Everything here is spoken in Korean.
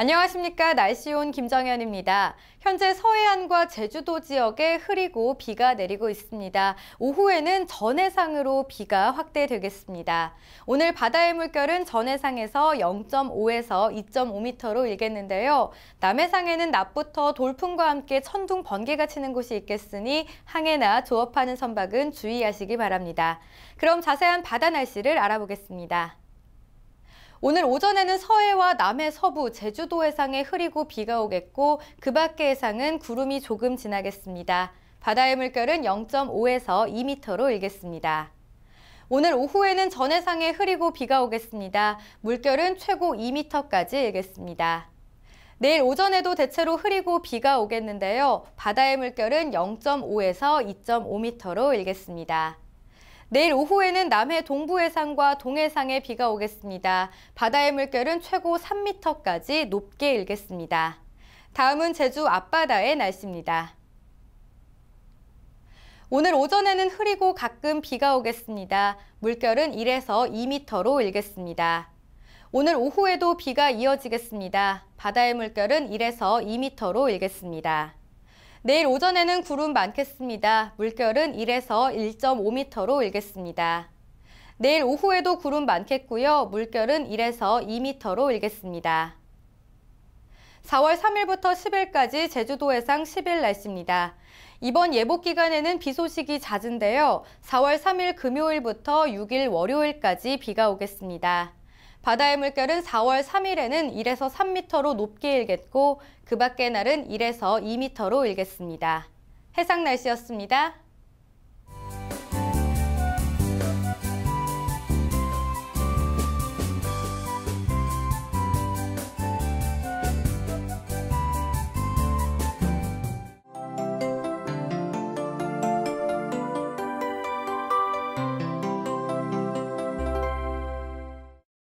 안녕하십니까. 날씨온 김정현입니다. 현재 서해안과 제주도 지역에 흐리고 비가 내리고 있습니다. 오후에는 전해상으로 비가 확대되겠습니다. 오늘 바다의 물결은 전해상에서 0.5에서 2.5m로 일겠는데요. 남해상에는 낮부터 돌풍과 함께 천둥 번개가 치는 곳이 있겠으니 항해나 조업하는 선박은 주의하시기 바랍니다. 그럼 자세한 바다 날씨를 알아보겠습니다. 오늘 오전에는 서해와 남해 서부, 제주도 해상에 흐리고 비가 오겠고 그 밖의 해상은 구름이 조금 지나겠습니다. 바다의 물결은 0.5에서 2m로 일겠습니다. 오늘 오후에는 전해상에 흐리고 비가 오겠습니다. 물결은 최고 2m까지 일겠습니다. 내일 오전에도 대체로 흐리고 비가 오겠는데요. 바다의 물결은 0.5에서 2.5m로 일겠습니다. 내일 오후에는 남해 동부 해상과 동해상에 비가 오겠습니다. 바다의 물결은 최고 3m까지 높게 일겠습니다. 다음은 제주 앞바다의 날씨입니다. 오늘 오전에는 흐리고 가끔 비가 오겠습니다. 물결은 1에서 2m로 일겠습니다. 오늘 오후에도 비가 이어지겠습니다. 바다의 물결은 1에서 2m로 일겠습니다. 내일 오전에는 구름 많겠습니다. 물결은 1에서 1.5m로 일겠습니다. 내일 오후에도 구름 많겠고요. 물결은 1에서 2m로 일겠습니다. 4월 3일부터 10일까지 제주도 해상 10일 날씨입니다. 이번 예보 기간에는 비 소식이 잦은데요. 4월 3일 금요일부터 6일 월요일까지 비가 오겠습니다. 바다의 물결은 4월 3일에는 1에서 3m로 높게 일겠고 그 밖의 날은 1에서 2m로 일겠습니다. 해상 날씨였습니다.